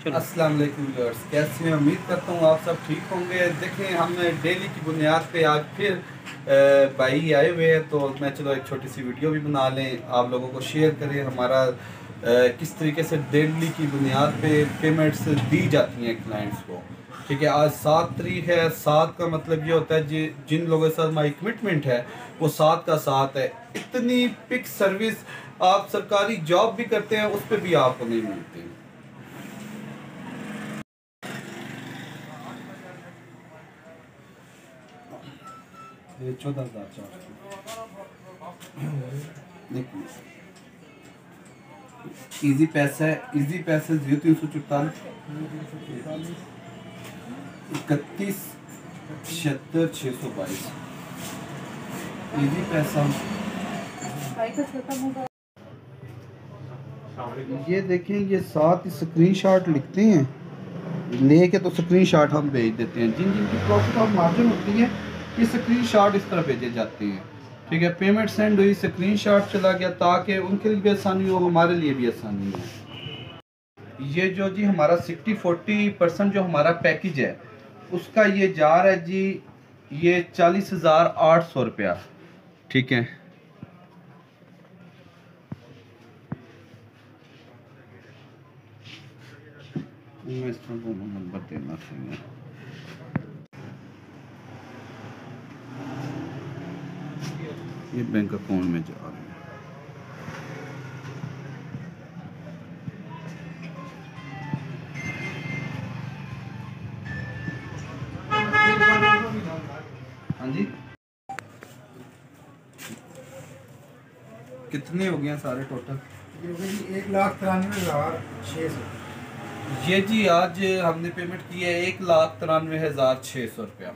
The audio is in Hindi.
अस्सलाम वालेकुम व्यूअर्स, कैसे हैं? उम्मीद करता हूँ आप सब ठीक होंगे। देखें हम डेली की बुनियाद पे आज फिर भाई आए हुए हैं तो मैं चलो एक छोटी सी वीडियो भी बना लें। आप लोगों को शेयर करें हमारा किस तरीके से डेली की बुनियाद पे पेमेंट्स दी जाती हैं क्लाइंट्स को। ठीक है, आज सात तारीख है। सात का मतलब ये होता है जी, जिन लोगों के साथ हमारी कमिटमेंट है, वो सात का सात है। इतनी पिक सर्विस आप सरकारी जॉब भी करते हैं, उस पर भी आपको नहीं मिलती। ये चौदह हज़ार चार इजी पैसा इजी पैसा ज़ीरो तीन सौ चौतालीस। इकतीस छिहत्तर छः सौ बाईस। इजी पैसा। ये देखें, ये ही स्क्रीनशॉट लिखते हैं। लेके तो स्क्रीनशॉट हम भेज देते हैं। जिन जिनकी प्रॉफिट और मार्जिन होती है ये स्क्रीनशॉट इस तरह भेजे जाते हैं। ठीक है पेमेंट सेंड हुई स्क्रीनशॉट चला गया ताकि उनके लिए भी आसानी हो, हमारे लिए भी आसानी हो। ये जो जी हमारा सिक्सटी फोर्टी परसेंट जो हमारा पैकेज है, उसका ये जा रहा है जी, ये चालीस हज़ार आठ सौ रुपया। ठीक है। मैं इसका नंबर देना चाहिए। ये बैंक अकाउंट में जा रहे हैं। हाँ कितने हो गए सारे टोटल एक लाख तिरानवे हज़ार छः सौ। ये जी आज हमने पेमेंट की है एक लाख तिरानवे हज़ार छः सौ रुपया।